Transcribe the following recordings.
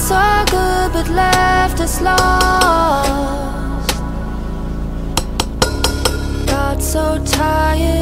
so good but left us lost. Got so tired.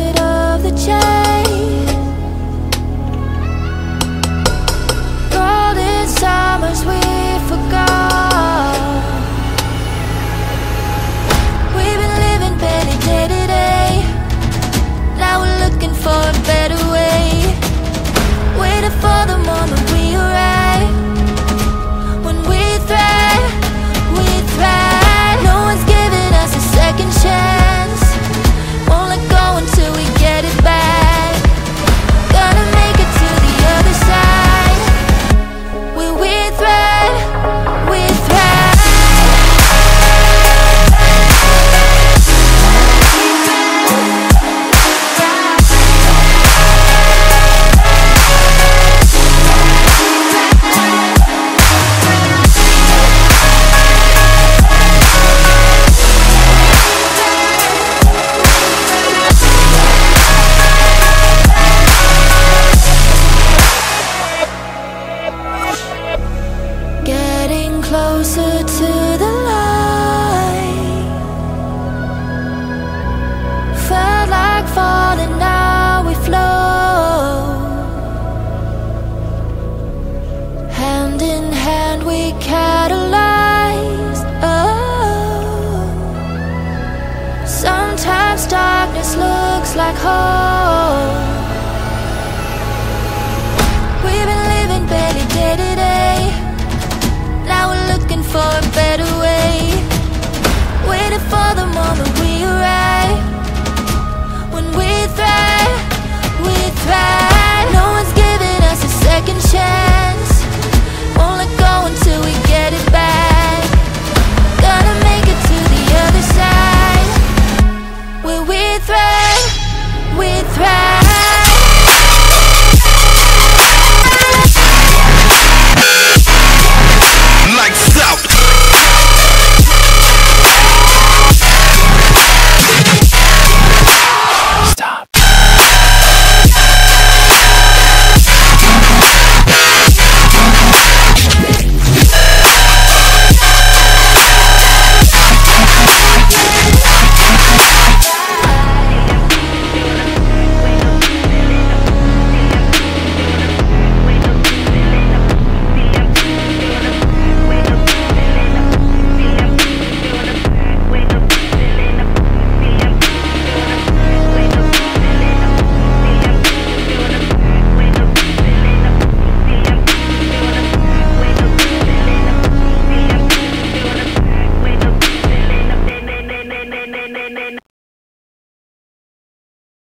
darkness looks like home.